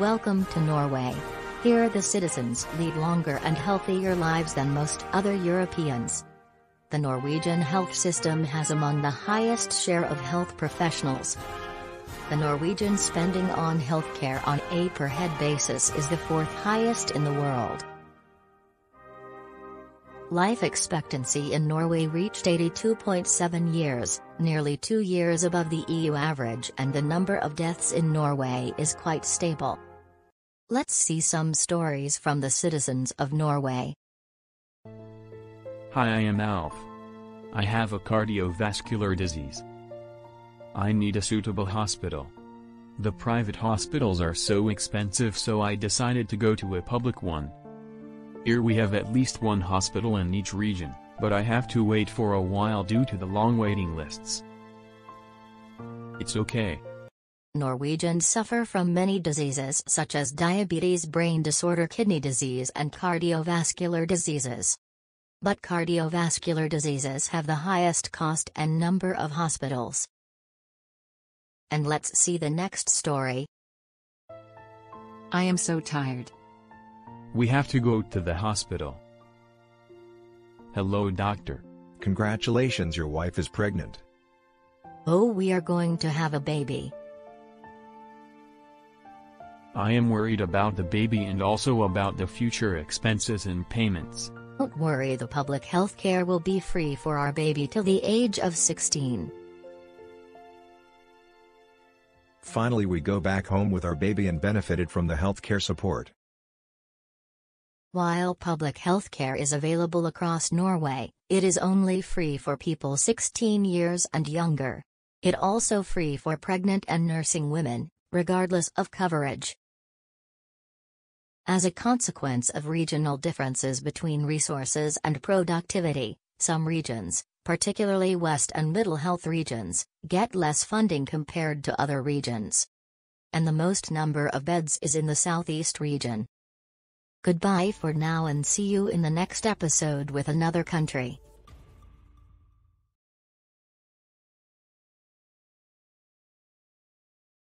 Welcome to Norway. Here the citizens lead longer and healthier lives than most other Europeans. The Norwegian health system has among the highest share of health professionals. The Norwegian spending on healthcare on a per head basis is the fourth highest in the world. Life expectancy in Norway reached 82.7 years, nearly two years above the EU average and the number of deaths in Norway is quite stable. Let's see some stories from the citizens of Norway. Hi I am Alf. I have a cardiovascular disease. I need a suitable hospital. The private hospitals are so expensive so I decided to go to a public one. Here we have at least one hospital in each region, but I have to wait for a while due to the long waiting lists. It's okay. Norwegians suffer from many diseases such as diabetes brain disorder kidney disease and cardiovascular diseases. But cardiovascular diseases have the highest cost and number of hospitals. And let's see the next story. I am so tired. We have to go to the hospital. Hello doctor. Congratulations your wife is pregnant. Oh we are going to have a baby. I am worried about the baby and also about the future expenses and payments. Don't worry the public health care will be free for our baby till the age of 16. Finally we go back home with our baby and benefited from the healthcare support. While public healthcare is available across Norway, it is only free for people 16 years and younger. It also free for pregnant and nursing women, regardless of coverage. As a consequence of regional differences between resources and productivity, some regions, particularly West and Middle Health regions, get less funding compared to other regions. And the most number of beds is in the Southeast region. Goodbye for now and see you in the next episode with another country.